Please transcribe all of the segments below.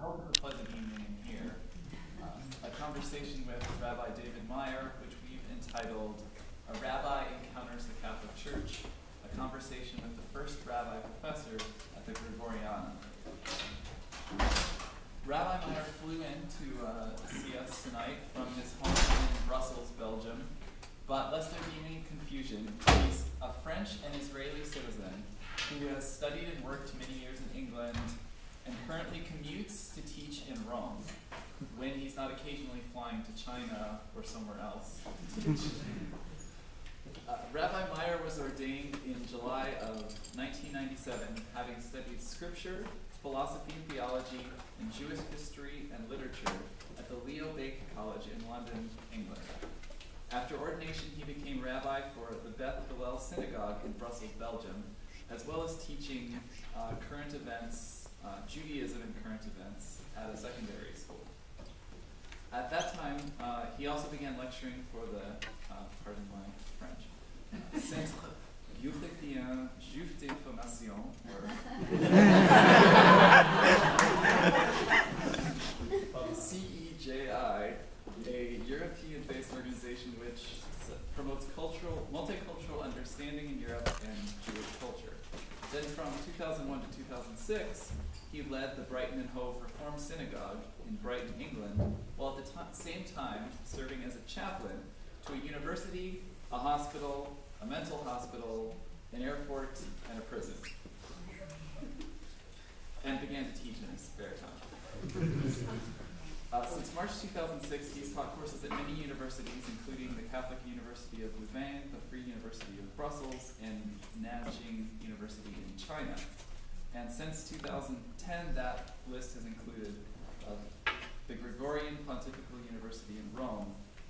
a pleasant evening in here. Um, a conversation with Rabbi David Meyer, which we've entitled A Rabbi Encounters the Catholic Church, a conversation with the first rabbi professor at the Gregoriana. Rabbi Meyer flew in to uh, see us tonight from his home in Brussels, Belgium. But lest there be any confusion, he's a French and Israeli citizen who has studied and worked many years in England and currently commutes to teach in Rome when he's not occasionally flying to China or somewhere else to teach. Uh, Rabbi Meyer was ordained in July of 1997, having studied scripture, philosophy and theology, and Jewish history and literature at the Leo Baeck College in London, England. After ordination, he became rabbi for the Beth Hillel Synagogue in Brussels, Belgium, as well as teaching uh, current events, uh, Judaism and current events at a secondary school. At that time, uh, he also began lecturing for the, uh, pardon my French, uh, Centre Juif de Formation, or CEJI, a European-based organization which promotes cultural, multicultural understanding in Europe and Jewish culture. Then from 2001 to 2006, he led the Brighton and Hove Reformed Synagogue in Brighton, England, while at the same time serving as a chaplain to a university, a hospital, a mental hospital, an airport, and a prison. and began to teach in his spare time. Uh, since March 2006, he's taught courses at many universities, including the Catholic University of Louvain, the Free University of Brussels, and Nanjing University in China. And since 2010, that list has included uh, the Gregorian Pontifical University in Rome,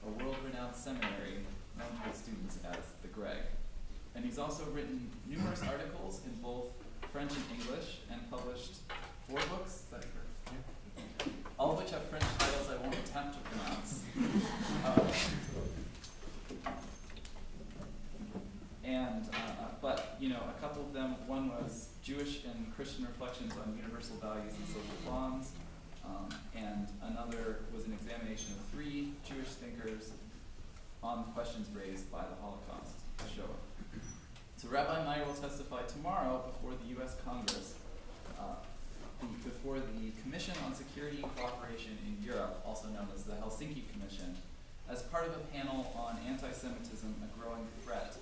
a world-renowned seminary known to its students as the Greg. And he's also written numerous articles in both French and English and published four books, is that correct? all of which have French titles I won't attempt to pronounce. Uh, and, uh, but, you know, a couple of them, Jewish and Christian Reflections on Universal Values and Social Bonds, um, and another was an examination of three Jewish thinkers on questions raised by the Holocaust, Shoah. So Rabbi Meyer will testify tomorrow before the U.S. Congress uh, before the Commission on Security and Cooperation in Europe, also known as the Helsinki Commission, as part of a panel on anti-Semitism, a growing threat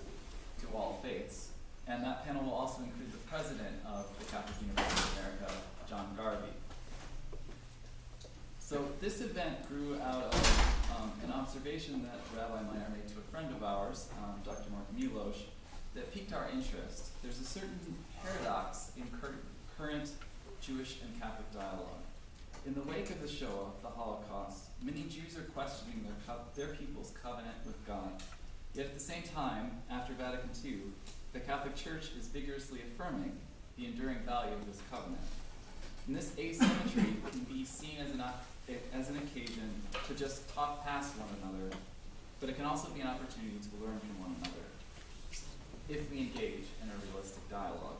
to all faiths. And that panel will also include the president of the Catholic University of America, John Garvey. So this event grew out of um, an observation that Rabbi Meyer made to a friend of ours, um, Dr. Mark Milosh, that piqued our interest. There's a certain paradox in cur current Jewish and Catholic dialogue. In the wake of the Shoah, the Holocaust, many Jews are questioning their, their people's covenant with God. Yet at the same time, after Vatican II, the Catholic Church is vigorously affirming the enduring value of this covenant. And this asymmetry can be seen as an, as an occasion to just talk past one another, but it can also be an opportunity to learn from one another if we engage in a realistic dialogue.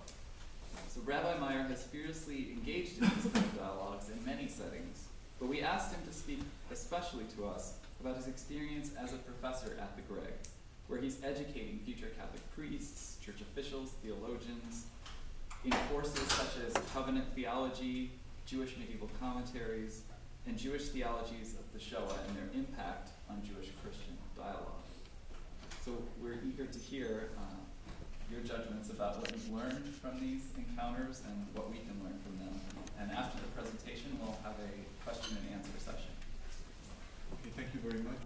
So Rabbi Meyer has fiercely engaged in these kind of dialogues in many settings, but we asked him to speak especially to us about his experience as a professor at the Greg, where he's educating future Catholic priests, church officials, theologians, in courses such as covenant theology, Jewish medieval commentaries, and Jewish theologies of the Shoah and their impact on Jewish-Christian dialogue. So we're eager to hear uh, your judgments about what you've learned from these encounters and what we can learn from them. And after the presentation, we'll have a question and answer session. Okay, thank you very much.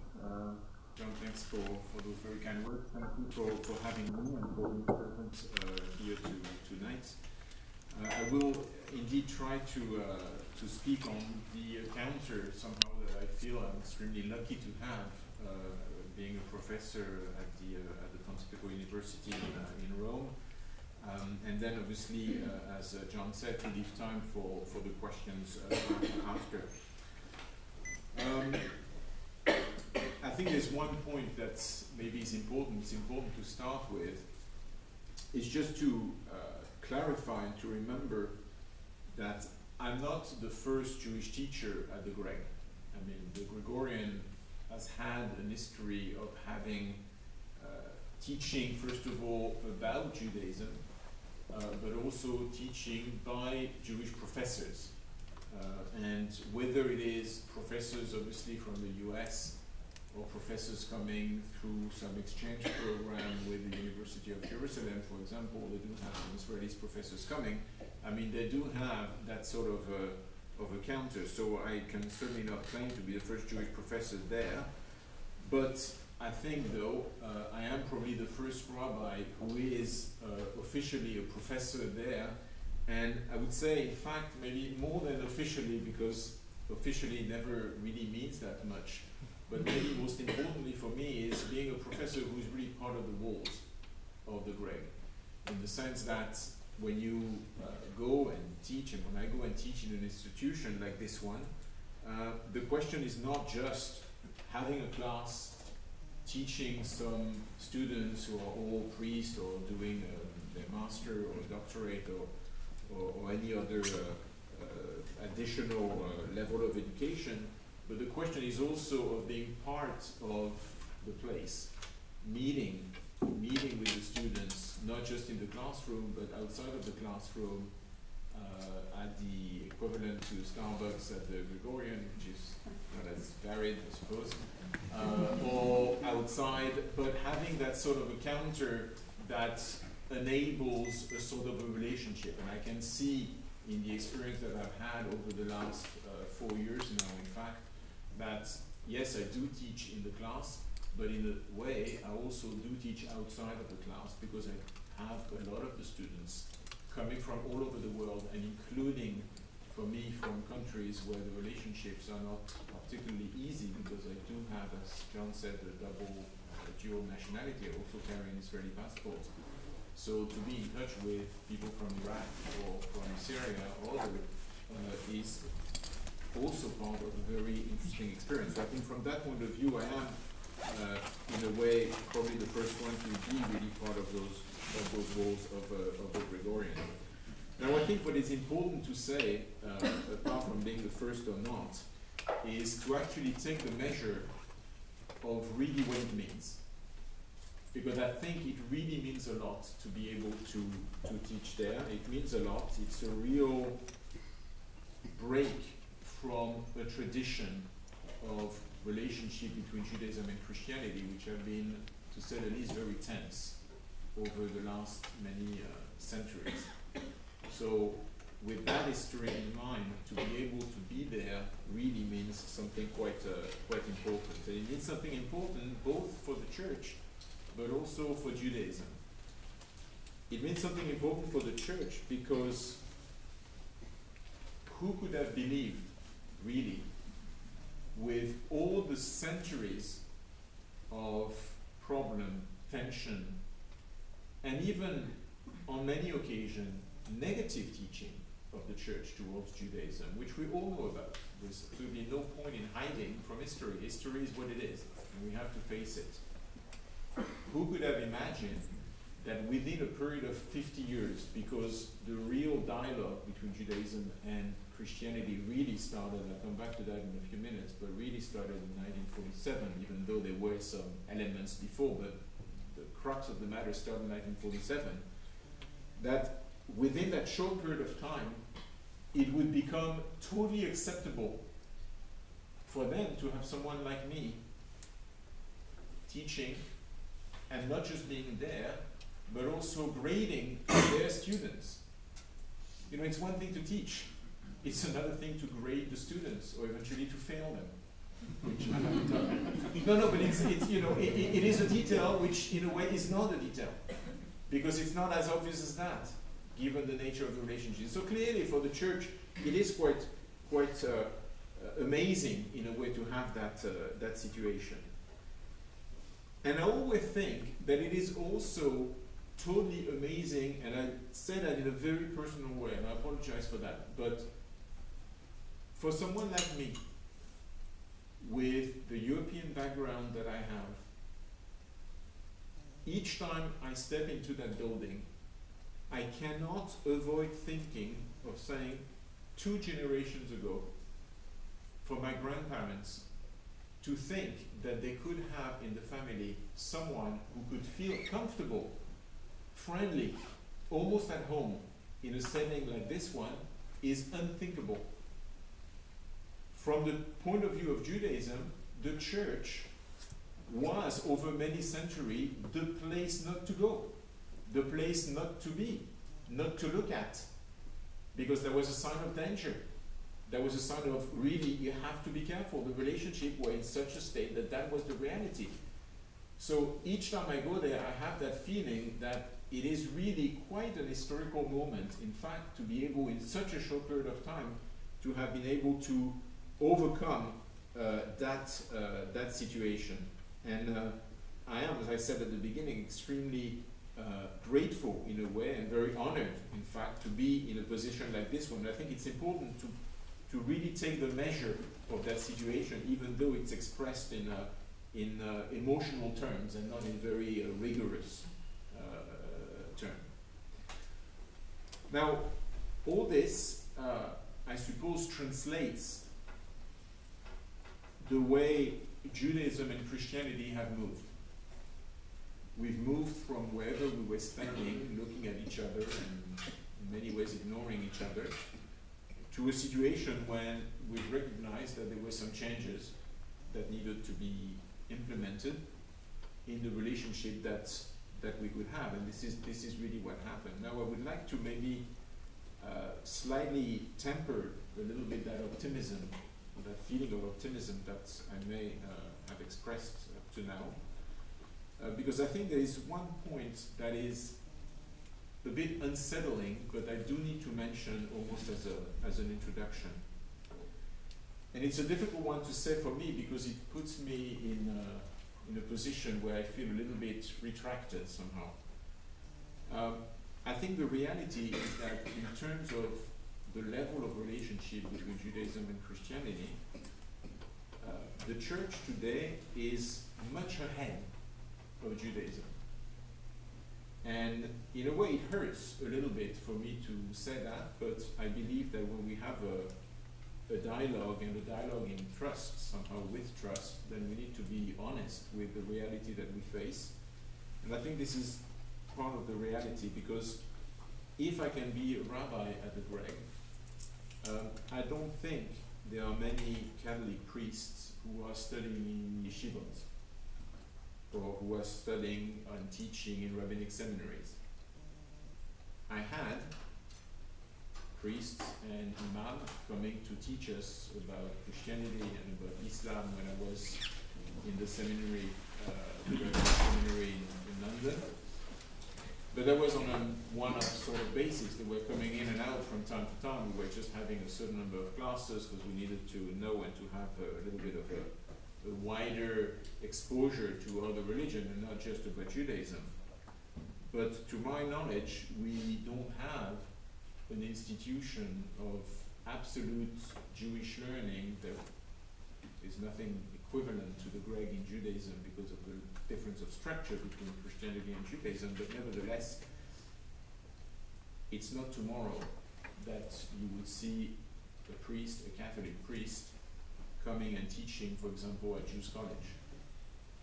John, thanks for, for those very kind words. Thank you for, for having me and for being present uh, here to, tonight. Uh, I will indeed try to, uh, to speak on the encounter somehow that I feel I'm extremely lucky to have uh, being a professor at the, uh, at the Pontifical University in, uh, in Rome. Um, and then obviously, as John said, to leave time for, for the questions after. Um, think there's one point that maybe is important, it's important to start with, is just to uh, clarify and to remember that I'm not the first Jewish teacher at the Greg. I mean, the Gregorian has had an history of having uh, teaching, first of all, about Judaism, uh, but also teaching by Jewish professors. Uh, and whether it is professors, obviously, from the US or professors coming through some exchange program with the University of Jerusalem, for example, they do have some Israeli professors coming. I mean, they do have that sort of a, of a counter. So I can certainly not claim to be the first Jewish professor there. But I think, though, uh, I am probably the first rabbi who is uh, officially a professor there. And I would say, in fact, maybe more than officially, because officially never really means that much. But maybe most importantly for me is being a professor who's really part of the walls of the Greg, in the sense that when you uh, go and teach, and when I go and teach in an institution like this one, uh, the question is not just having a class teaching some students who are all priests or doing um, their master or doctorate or, or, or any other uh, uh, additional uh, level of education, but the question is also of being part of the place, meeting, meeting with the students, not just in the classroom, but outside of the classroom, uh, at the equivalent to Starbucks at the Gregorian, which is not as varied, I suppose, uh, or outside, but having that sort of a counter that enables a sort of a relationship. And I can see in the experience that I've had over the last uh, four years now, in fact, that yes, I do teach in the class, but in a way, I also do teach outside of the class because I have a lot of the students coming from all over the world and including for me from countries where the relationships are not particularly easy because I do have, as John said, a double dual nationality. Also carry an Israeli passport. So to be in touch with people from Iraq or from Syria or other uh, is also part of a very interesting experience. I think from that point of view, I am, uh, in a way, probably the first one to be really part of those of those walls of, uh, of the Gregorian. Now, I think what is important to say, uh, apart from being the first or not, is to actually take the measure of really what it means. Because I think it really means a lot to be able to, to teach there. It means a lot. It's a real break from a tradition of relationship between Judaism and Christianity, which have been, to say the least, very tense over the last many uh, centuries. So, with that history in mind, to be able to be there really means something quite uh, quite important. And it means something important both for the church, but also for Judaism. It means something important for the church because who could have believed, really, with all the centuries of problem, tension, and even on many occasions, negative teaching of the church towards Judaism, which we all know about. There's absolutely no point in hiding from history. History is what it is, and we have to face it. Who could have imagined that within a period of 50 years, because the real dialogue between Judaism and Christianity really started, I'll come back to that in a few minutes, but really started in 1947, even though there were some elements before, but the crux of the matter started in 1947, that within that short period of time, it would become totally acceptable for them to have someone like me teaching and not just being there, but also grading their students. You know, it's one thing to teach, it's another thing to grade the students or eventually to fail them. Which I. No, no, but it's, it's you know, it, it is a detail which in a way is not a detail. Because it's not as obvious as that, given the nature of the relationship. So clearly for the church, it is quite, quite uh, amazing in a way to have that, uh, that situation. And I always think that it is also totally amazing, and I say that in a very personal way, and I apologize for that, but for someone like me, with the European background that I have, each time I step into that building, I cannot avoid thinking of saying two generations ago for my grandparents to think that they could have in the family someone who could feel comfortable, friendly, almost at home in a setting like this one is unthinkable. From the point of view of Judaism, the church was over many centuries the place not to go, the place not to be, not to look at, because there was a sign of danger. There was a sign of really you have to be careful. The relationship were in such a state that that was the reality. So each time I go there, I have that feeling that it is really quite an historical moment, in fact, to be able in such a short period of time to have been able to overcome uh, that, uh, that situation. And uh, I am, as I said at the beginning, extremely uh, grateful in a way and very honored, in fact, to be in a position like this one. I think it's important to, to really take the measure of that situation, even though it's expressed in, uh, in uh, emotional terms and not in very rigorous uh, terms. Now, all this, uh, I suppose, translates the way Judaism and Christianity have moved. We've moved from wherever we were standing, looking at each other and in many ways ignoring each other, to a situation when we recognized that there were some changes that needed to be implemented in the relationship that that we could have, and this is this is really what happened. Now, I would like to maybe uh, slightly temper a little bit that optimism that feeling of optimism that I may uh, have expressed up to now. Uh, because I think there is one point that is a bit unsettling, but I do need to mention almost as, a, as an introduction. And it's a difficult one to say for me because it puts me in a, in a position where I feel a little bit retracted somehow. Um, I think the reality is that in terms of the level of relationship between Judaism and Christianity, uh, the church today is much ahead of Judaism. And in a way, it hurts a little bit for me to say that, but I believe that when we have a, a dialogue and a dialogue in trust, somehow with trust, then we need to be honest with the reality that we face. And I think this is part of the reality because if I can be a rabbi at the Greg, um, I don't think there are many Catholic priests who are studying in yeshivot or who are studying and teaching in rabbinic seminaries. I had priests and imams coming to teach us about Christianity and about Islam when I was in the seminary, uh, the seminary in, in London. But that was on a one-off sort of basis. They were coming in and out from time to time. We were just having a certain number of classes because we needed to know and to have a, little bit of a, a, wider exposure to other religion and not just about Judaism. But to my knowledge, we don't have an institution of absolute Jewish learning that is nothing equivalent to the Greg in Judaism because of the difference of structure between Christianity and Judaism, but nevertheless, it's not tomorrow that you would see a priest, a Catholic priest, coming and teaching, for example, at Jews College.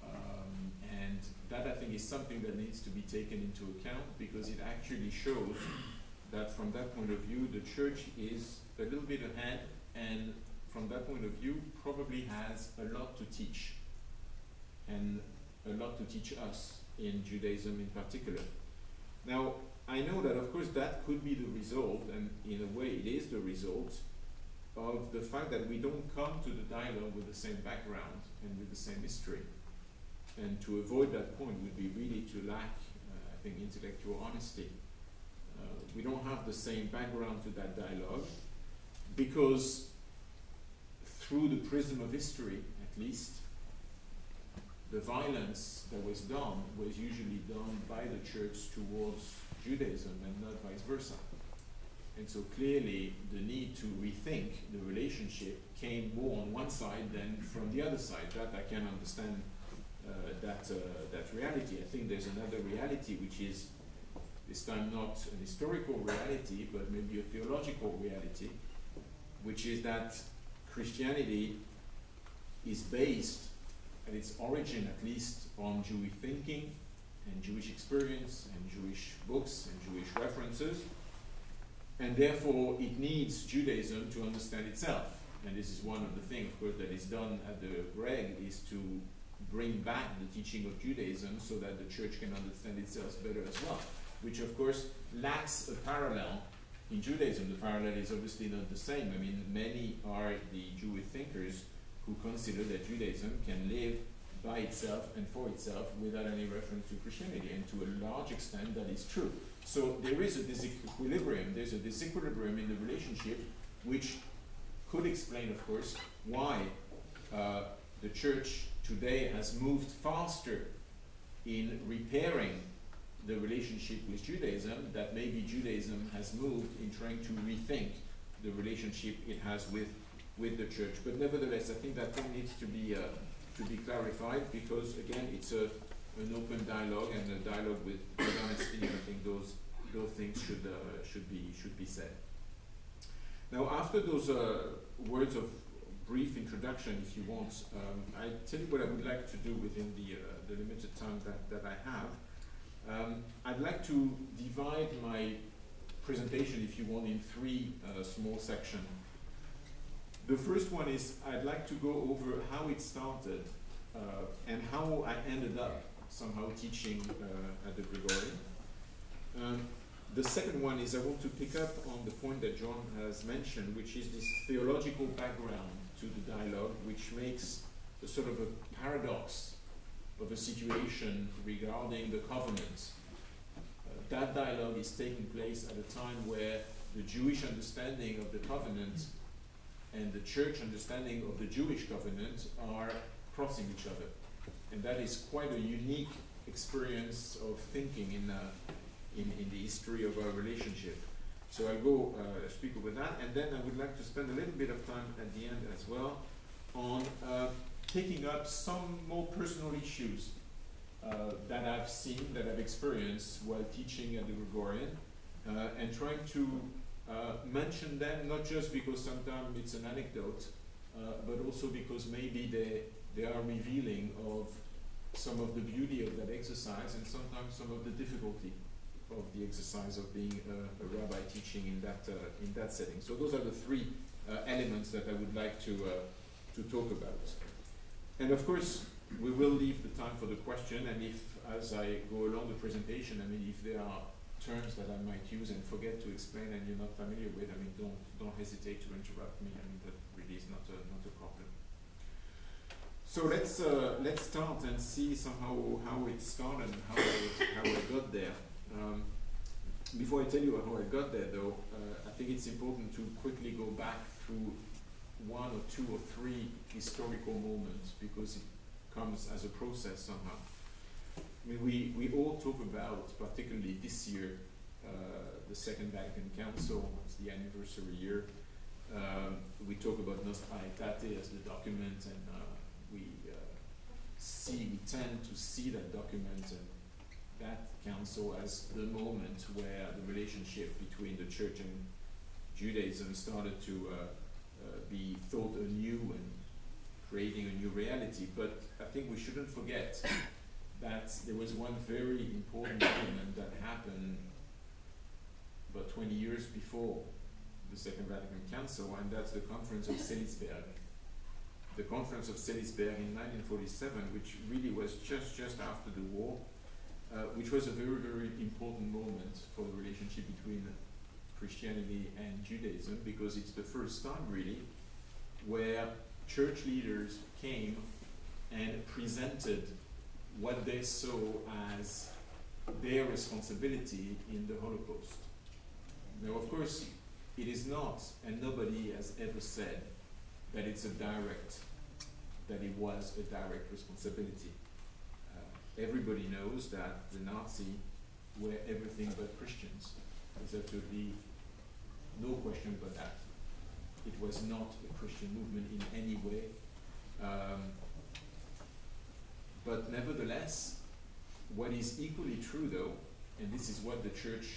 Um, and that I think is something that needs to be taken into account because it actually shows that from that point of view, the church is a little bit ahead and from that point of view probably has a lot to teach. And a lot to teach us in Judaism in particular. Now, I know that of course that could be the result, and in a way it is the result, of the fact that we don't come to the dialogue with the same background and with the same history. And to avoid that point would be really to lack, uh, I think, intellectual honesty. Uh, we don't have the same background to that dialogue because through the prism of history, at least, the violence that was done was usually done by the church towards Judaism and not vice versa. And so clearly the need to rethink the relationship came more on one side than from the other side. That I can understand uh, that, uh, that reality. I think there's another reality which is this time not an historical reality but maybe a theological reality which is that Christianity is based at its origin at least on Jewish thinking and Jewish experience and Jewish books and Jewish references, and therefore it needs Judaism to understand itself. And this is one of the things, of course, that is done at the Greg is to bring back the teaching of Judaism so that the church can understand itself better as well, which of course lacks a parallel in Judaism. The parallel is obviously not the same. I mean, many are the Jewish thinkers who consider that Judaism can live by itself and for itself without any reference to Christianity, and to a large extent that is true. So there is a disequilibrium, there's a disequilibrium in the relationship which could explain, of course, why uh, the church today has moved faster in repairing the relationship with Judaism that maybe Judaism has moved in trying to rethink the relationship it has with, with the church. But nevertheless, I think that thing needs to be, uh, to be clarified because, again, it's a, an open dialogue and a dialogue with, honesty. I think those, those things should, uh, should, be, should be said. Now, after those uh, words of brief introduction, if you want, um, I tell you what I would like to do within the, uh, the limited time that, that I have. Um, I'd like to divide my presentation, if you want, in three uh, small sections. The first one is I'd like to go over how it started uh, and how I ended up somehow teaching uh, at the Gregorian. Um, the second one is I want to pick up on the point that John has mentioned, which is this theological background to the dialogue, which makes a sort of a paradox of a situation regarding the covenant. Uh, that dialogue is taking place at a time where the Jewish understanding of the covenant and the church understanding of the Jewish covenant are crossing each other. And that is quite a unique experience of thinking in, uh, in, in the history of our relationship. So I'll go uh, speak over that, and then I would like to spend a little bit of time at the end as well on uh, taking up some more personal issues uh, that I've seen, that I've experienced while teaching at the Gregorian, uh, and trying to uh, mention them not just because sometimes it's an anecdote, uh, but also because maybe they, they are revealing of some of the beauty of that exercise and sometimes some of the difficulty of the exercise of being a, a rabbi teaching in that, uh, in that setting. So those are the three uh, elements that I would like to, to talk about. And of course, we will leave the time for the question, and if, as I go along the presentation, I mean, if there are terms that I might use and forget to explain and you're not familiar with, I mean, don't, don't hesitate to interrupt me. I mean, that really is not a, not a problem. So let's, uh, let's start and see somehow how it started and how how I got there. Um, before I tell you how I got there, though, uh, I think it's important to quickly go back through one or two or three historical moments because it comes as a process somehow. I mean, we, we all talk about, particularly this year, uh, the Second Vatican Council, it's the anniversary year. Um, we talk about Nostra Aetate as the document, and uh, we uh, see, we tend to see that document and that council as the moment where the relationship between the church and Judaism started to uh, be thought anew and creating a new reality. But I think we shouldn't forget that there was one very important element that happened about 20 years before the Second Vatican Council, and that's the Conference of Seelisberg. The Conference of Seelisberg in 1947, which really was just, just after the war, uh, which was a very, very important moment for the relationship between Christianity and Judaism because it's the first time really where church leaders came and presented what they saw as their responsibility in the Holocaust. Now, of course, it is not, and nobody has ever said that it's a direct, that it was a direct responsibility. Uh, everybody knows that the Nazi were everything but Christians. Absolutely no question about that. It was not a Christian movement in any way. Um, but nevertheless, what is equally true though, and this is what the church